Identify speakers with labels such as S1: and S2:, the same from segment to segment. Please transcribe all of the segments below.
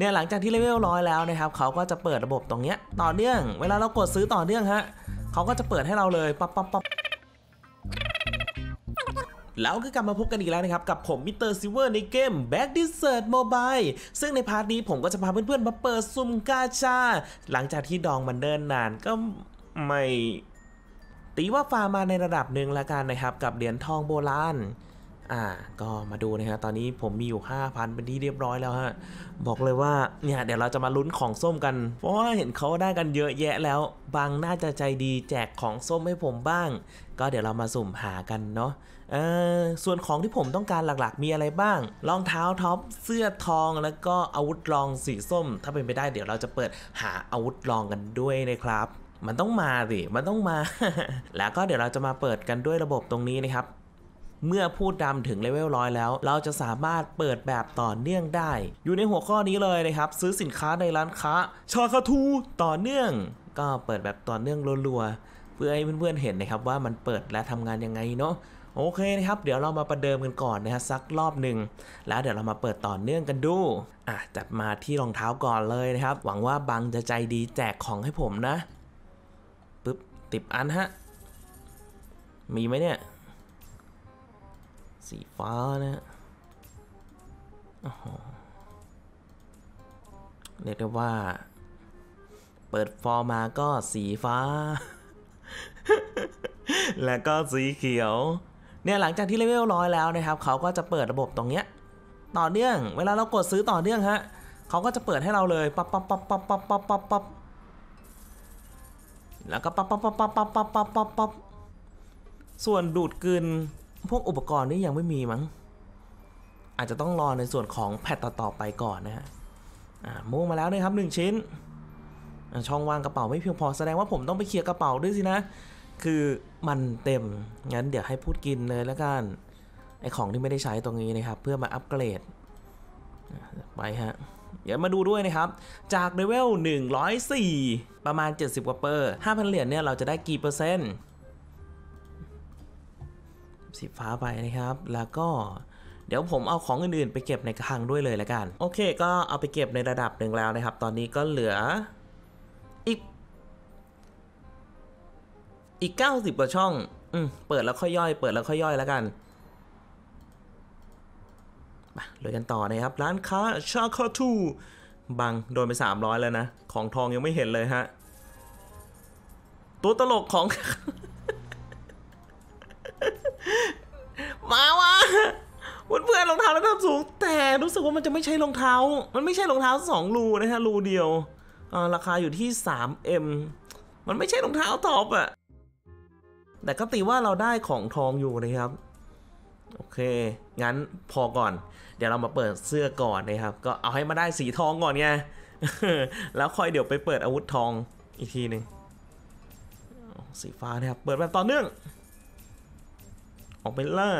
S1: เนี่ยหลังจากที่เลเวลร้อยแล้วนะครับเขาก็จะเปิดระบบตรงเนี้ยต่อเนื่อง เวลาเรากดซื้อต่อเนื่องฮะเขาก็จะเปิดให้เราเลยปั๊บปั๊บปั๊บแล้วก็กลับมาพบกันอีกแล้วนะครับ กับผมมิสเตอร์ซิเวอร์ในเกม Back Desert Mobile ซึ่งในพาร์ทนี้ผมก็จะพาเพื่อนๆ มาเปิดสุ่มกาชา หลังจากที่ดองมันเนิ่นนานก็ถือว่าฟาร์มมาในระดับหนึ่งละกันนะครับ กับเหรียญทองโบราณ อ่า ก็มาดูนะฮะ ตอนนี้ผมมีอยู่ 5,000 เป็นที่เรียบร้อยแล้วฮะ บอกเลยว่า เนี่ย เดี๋ยวเราจะมาลุ้นของส้มกัน เพราะว่าเห็นเขาได้กันเยอะแยะแล้ว บางน่าจะใจดีแจกของส้มให้ผมบ้าง ก็เดี๋ยวเรามาสุ่มหากันเนาะเออส่วนของที่ผมต้องการหลักๆ มีอะไรบ้าง รองเท้าท็อป เสื้อทอง แล้วก็อาวุธรองสีส้ม ถ้าเป็นไปได้เดี๋ยวเราจะเปิดหาอาวุธรองกันด้วยนะครับมันต้องมาสิ มันต้องมา แล้วก็เดี๋ยวเราจะมาเปิดกันด้วยระบบตรงนี้นะครับ เมื่อพูดดำถึงเลเวลร้อยแล้ว เราจะสามารถเปิดแบบต่อเนื่องได้ อยู่ในหัวข้อนี้เลยนะครับ ซื้อสินค้าในร้านค้า ชาคาทูต่อเนื่อง ก็เปิดแบบต่อเนื่องรัวๆเพื่อให้เพื่อนๆเห็นนะครับว่ามันเปิดและทำงานยังไงเนาะโอเคนะครับ เดี๋ยวเรามาประเดิมกันก่อนนะฮะสักรอบหนึ่งแล้วเดี๋ยวเรามาเปิดต่อเนื่องกันดูอะจัดมาที่รองเท้าก่อนเลยนะครับ หวังว่าบังจะใจดีแจกของให้ผมนะปึ๊บติบอันฮะมีไหมเนี่ย สีฟ้านะฮะเรียกได้ว่า เปิดฟอร์มาก็สีฟ้า แล้วก็สีเขียว เนี่ยหลังจากที่เลเวลร้อยแล้วนะครับ เขาก็จะเปิดระบบตรงเนี้ย ต่อเนื่อง เวลาเรากดซื้อต่อเนื่องฮะเขาก็จะเปิดให้เราเลยปั๊บปั๊บปั๊บปั๊บปั๊บปั๊บปั๊บปั๊บแล้วก็ปั๊บปั๊บปั๊บปั๊บปั๊บปั๊บปั๊บปั๊บปั๊บส่วนดูดกลืน พวกอุปกรณ์นี่ยังไม่มีมั้ง อาจจะต้องรอในส่วนของแพทต่อๆไปก่อนนะฮะอ่ามุ่งมาแล้วนะครับหนึ่งชิ้น ช่องวางกระเป๋าไม่เพียงพอแสดงว่าผมต้องไปเคลียร์กระเป๋าด้วยสินะ คือมันเต็ม งั้นเดี๋ยวให้พูดกินเลยแล้วกัน ไอของที่ไม่ได้ใช้ตรงนี้นะครับ เพื่อมาอัปเกรด ไปฮะ เดี๋ยวมาดูด้วยนะครับ จากเลเวล104 ประมาณ 70กว่าเปอร์5,000 เหรียญเนี่ยเราจะได้กี่เปอร์เซ็นต์ สีฟ้าไปนะครับ แล้วก็เดี๋ยวผมเอาของอื่นๆ ไปเก็บในกระหังด้วยเลยละกัน โอเค ก็เอาไปเก็บในระดับหนึ่งแล้วนะครับ ตอนนี้ก็เหลืออีกอีก 90 กว่าช่อง อืม เปิดแล้วค่อยย่อย เปิดแล้วค่อยย่อยแล้วกันมาเลยกันต่อนะครับ ร้านค้าชาคาทูบังโดนไป 300 แล้วนะ ของทองยังไม่เห็นเลยฮะ ตัวตลกของ มาวะเพื่อนๆรองเท้าระดับสูง แต่ รู้สึกว่ามันจะไม่ใช่รองเท้า มันไม่ใช่รองเท้าสองรูนะฮะรูเดียวราคาอยู่ที่ 3M มันไม่ใช่รองเท้าท็อปอะแต่ก็ตีว่าเราได้ของทองอยู่นะครับ โอเค งั้นพอก่อน เดี๋ยวเรามาเปิดเสื้อก่อนนะครับ ก็เอาให้มาได้สีทองก่อนไง แล้วค่อยเดี๋ยวไปเปิดอาวุธทองอีกทีหนึ่งสีฟ้านะครับ เปิดแบบต่อเนื่อง ออกไปล่า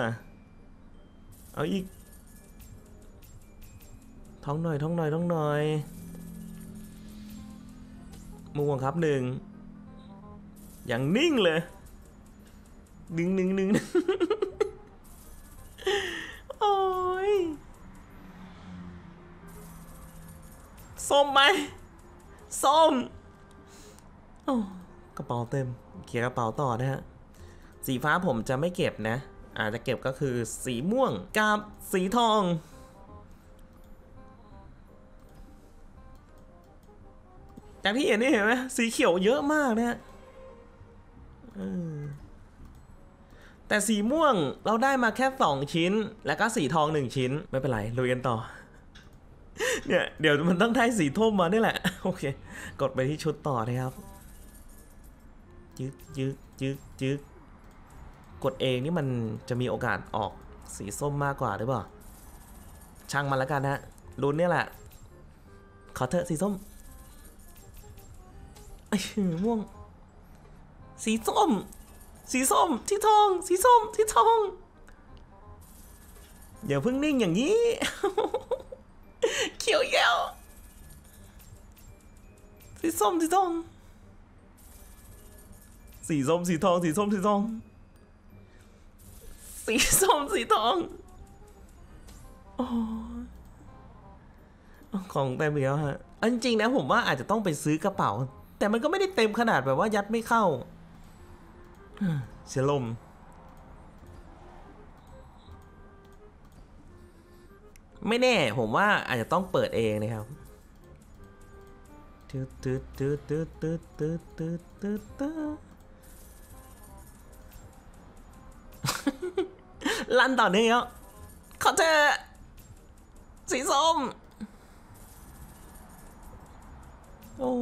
S1: เอาอีก ท้องหน่อยท้องหน่อยท้องหน่อยม่วงครับหนึ่งอย่างนิ่งเลยหนึ่งหนึ่งหนึ่งโอ้ยส้มไหมส้มโอ้กระเป๋าเต็มเขียกระเป๋าต่อนะฮะสีฟ้าผมจะไม่เก็บนะ อาจจะเก็บก็คือสีม่วงกับสีทอง จากที่เห็นนี่เห็นไหมสีเขียวเยอะมากนะฮะแต่สีม่วงเราได้มาแค่ 2 ชิ้น แล้วก็สีทอง 1 ชิ้น ไม่เป็นไรลุยกันต่อ เนี่ยเดี๋ยวมันต้องได้สีทุ่มมานี่แหละ โอเค กดไปที่ชุดต่อนะครับ จึ๊กจึ๊กจึ๊กจึ๊กกดเองนี่มันจะมีโอกาสออกสีส้มมากกว่าหรือเปล่า ช่างมันแล้วกันนะลุ้นเนี่ยแหละ ขอเถอะสีส้ม ไอ้ยม่วง สีส้ม สีส้มที่ทอง สีส้มที่ทอง อย่าเพิ่งนิ่งอย่างนี้ เขียวแย้วสีส้มสีทอง สีส้มสีทอง สีส้มสีทอง สีส้มสีทองอของเต็มอีกแล้วฮะเอาจริงนะผมว่าอาจจะต้องไปซื้อกระเป๋า แต่มันก็ไม่ได้เต็มขนาดแบบว่ายัดไม่เข้า เสียลม ไม่แน่ผมว่าอาจจะต้องเปิดเองนะครับตืดตืดตืดตืดตืดตืดตืดตืดตืดลั่นต่อเนื่องแล้วขอเธอสีส้ม โอ้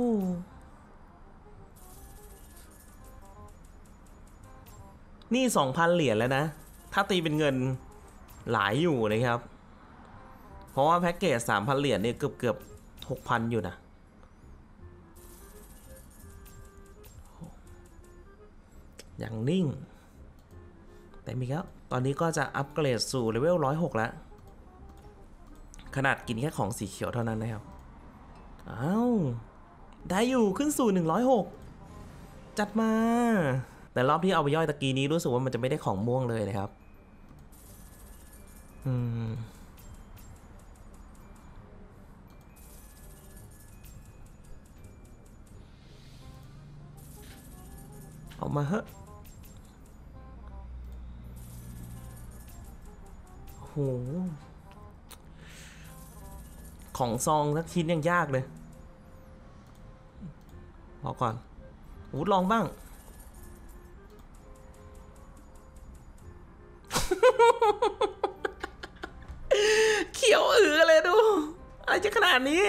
S1: นี่สองพันเหรียญแล้วนะ ถ้าตีเป็นเงินหลายอยู่นะครับ เพราะว่าแพ็กเกจสามพันเหรียญเนี่ยเกือบเกือบหกพันอยู่นะ อย่างนิ่ง แต่มีแล้วตอนนี้ก็จะอัปเกรดสู่เลเวล 106 แล้ว ขนาดกินแค่ของสีเขียวเท่านั้นนะครับ อ้าว ได้อยู่ขึ้นสู่ 106 จัดมา แต่รอบที่เอาไปย่อยตะกี้นี้รู้สึกว่ามันจะไม่ได้ของม่วงเลยนะครับ อืมออกมาเฮ้โอ้โหของซองสักชิ้นยังยากเลยรอก่อนอูดลองบ้าง นาดนี้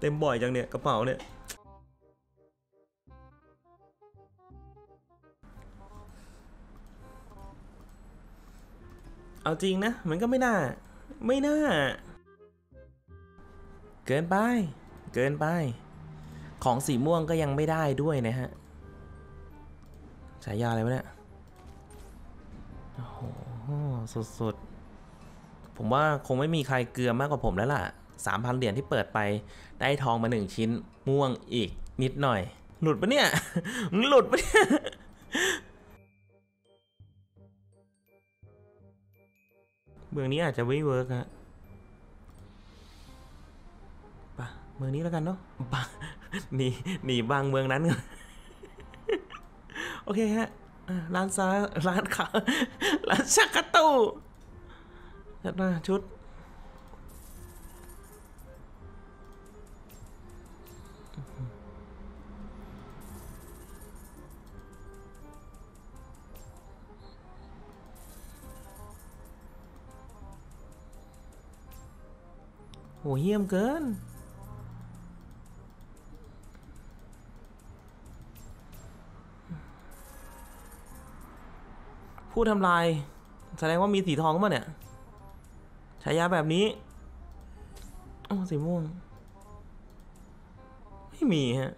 S1: เต็มบ่อยจังเนี่ยกระเป๋าเนี่ยเอาจริงนะ มันก็ไม่น่า ไม่น่า เกินไป เกินไป ของสีม่วงก็ยังไม่ได้ด้วยนะฮะฉายาอะไรวะเนี่ย โอ้โห สุดๆ ผมว่าคงไม่มีใครเกลือมากกว่าผมแล้วล่ะ 3,000 เหรียญที่เปิดไปได้ทองมาหนึ่งชิ้น ม่วงอีกนิดหน่อย หลุดปะเนี่ย มึงหลุดปะเนี่ยเมืองนี้อาจจะไม่เวิร์กฮะปะเมืองนี้แล้วกันเนาะปะ หนีหนีบางเมืองนั้นก่อนโอเคฮะร้านซาร้านขาร้านชักกระตูจัดมาชุด โหเยี่ยมเกิน ผู้ทำลาย แสดงว่ามีสีทองป่ะเนี่ยฉายาแบบนี้โอ้สีม่วง ไม่มีฮะ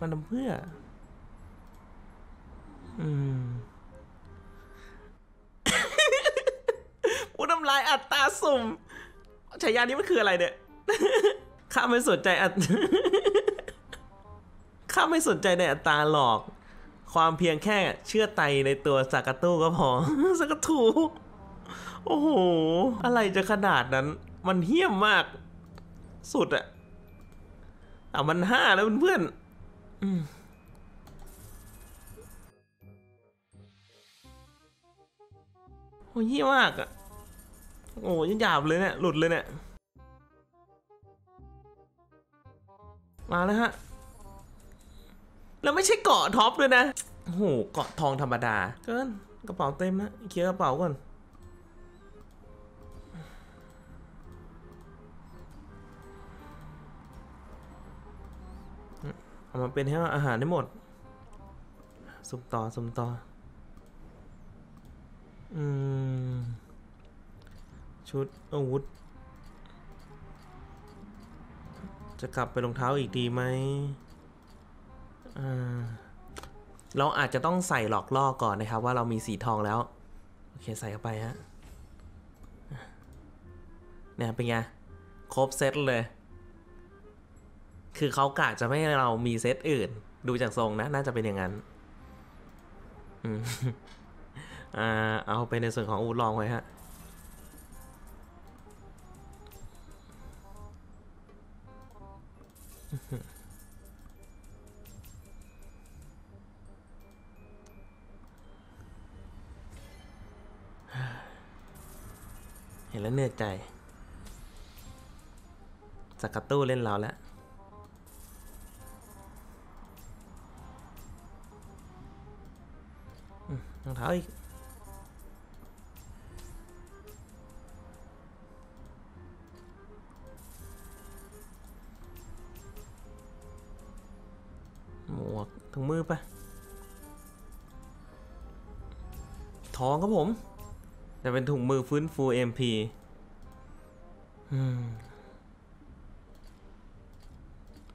S1: มันทำเพื่อ อืมผู้ทำลายอัตราสุ่มฉายานี้มันคืออะไรเนี่ยข้าไม่สนใจอัตข้าไม่สนใจในอัตราหลอก ความเพียงแค่เชื่อใจในตัวสากาตูก็พอ สากาตูโอ้โห อะไรจะขนาดนั้น มันเหี้ยมมาก สุดอะอะมันห้าแล้วเพื่อนๆอืมโอ้เหี้ยมากอะโอ้ยหยาบเลยเนี่ย หลุดเลยเนี่ย มาแล้วฮะ แล้วไม่ใช่เกาะท็อปด้วยนะโอ้โหเกาะทองธรรมดา เกินกระเป๋าเต็มนะเคลียร์กระเป๋าก่อนเอามาเป็นให้อาหารได้หมด สุ่มต่อสุ่มต่อ อืม ชุดอาวุธ จะกลับไปรองเท้าอีกดีไหม เราอาจจะต้องใส่หลอกล่อก่อนนะครับ ว่าเรามีสีทองแล้ว โอเคใส่เข้าไปฮะเนี่ยเป็นไงครบเซตเลย คือเขากะจะไม่ให้เรามีเซตอื่น ดูจากทรงนะ น่าจะเป็นอย่างนั้นอืมอ่าเอาไปในส่วนของอูดลองไว้ฮะ ห็นแล้วเหนื่อยใจสกัตตู้เล่นเราแล้วรองเท้าอีกหมวกถุงมือปะทองครับผม แต่เป็นถุงมือฟื้นฟู MP อืม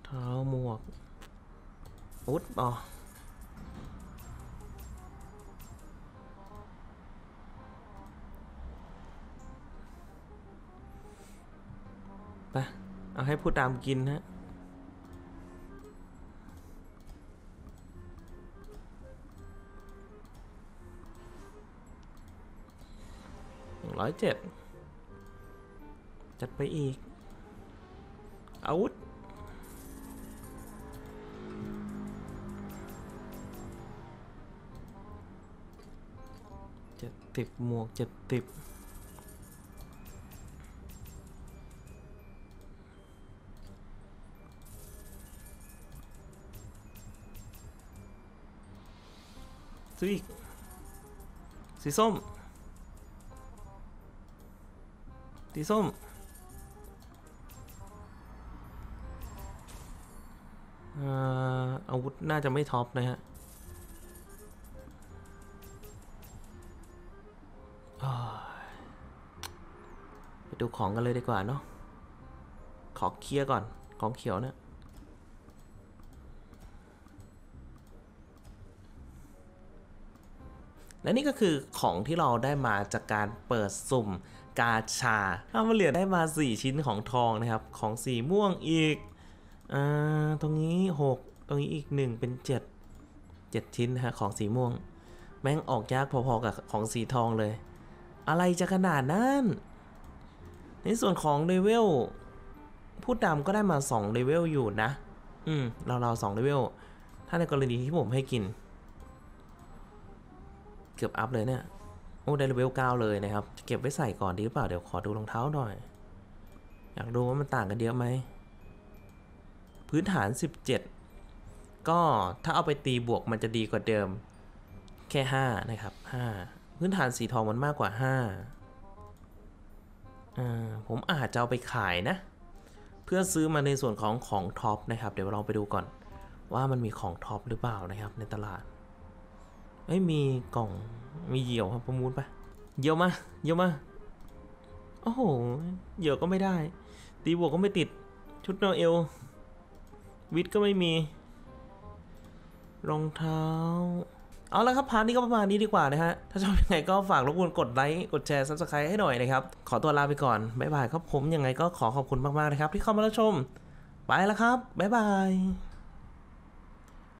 S1: เท้าหมวก อุ๊ดอ๋อไปเอาให้พูดตามกินฮะหนึ่ง ร้อยเจ็ดจัดไปอีก อาวุธเจ็ดติบหมวกเจ็ดติบซื้ออีกสีส้ม สีส้มเอ่ออาวุธน่าจะไม่ท็อปนะฮะไปดูของกันเลยดีกว่าเนาะ ขอเคลียร์ก่อน ของเขียวเนี่ยและนี่ก็คือของที่เราได้มาจากการเปิดสุ่ม กาชาเอามาเหลือได้มา 4 ชิ้นของทองนะครับ ของสีม่วงอีกอ่าตรงนี้ 6 ตรงนี้อีก 1 เป็น 7 7 ชิ้นนะฮะของสีม่วง แม่งออกยากพอๆกับของสีทองเลย อะไรจะขนาดนั้น ในส่วนของเลเวลพูดดำก็ได้มา2เลเวลอยู่นะ อืมเราเราสองเลเวลถ้าในกรณีที่ผมให้กิน เกือบอัพเลยเนี่ย อ้ได้เลเวล9เลยนะครับ เก็บไว้ใส่ก่อนดีหรือเปล่า เดี๋ยวขอดูรองเท้าหน่อย อยากดูว่ามันต่างกันเยอะไหม พื้นฐาน 17 ก็ถ้าเอาไปตีบวกมันจะดีกว่าเดิม แค่ 5 นะครับ 5 พื้นฐานสีทองมันมากกว่า 5อ่าผมอาจจะเอาไปขายนะ เพื่อซื้อมาในส่วนของของ top นะครับ เดี๋ยวเราไปดูก่อน ว่ามันมีของ top หรือเปล่านะครับในตลาด ไม่มีกล่องมีเหยี่ยวครับประมูลปะเหยี่ยวมาเหยี่ยวมาโอ้โหเหยี่ยวก็ไม่ได้ ตีบวกก็ไม่ติดชุดโนเอลวิทก็ไม่มี รองเท้า เอาละครับ part นี้ก็ประมาณนี้ดีกว่านะฮะ ถ้าชอบยังไงก็ฝากรบกวนกดไลค์ กด share subscribe ให้หน่อยนะครับ ขอตัวลาไปก่อน บ๊ายบายครับผมยังไงก็ขอขอบคุณมาก ๆ นะครับ ที่เข้ามารับชม ไปแล้วครับ บ๊ายบาย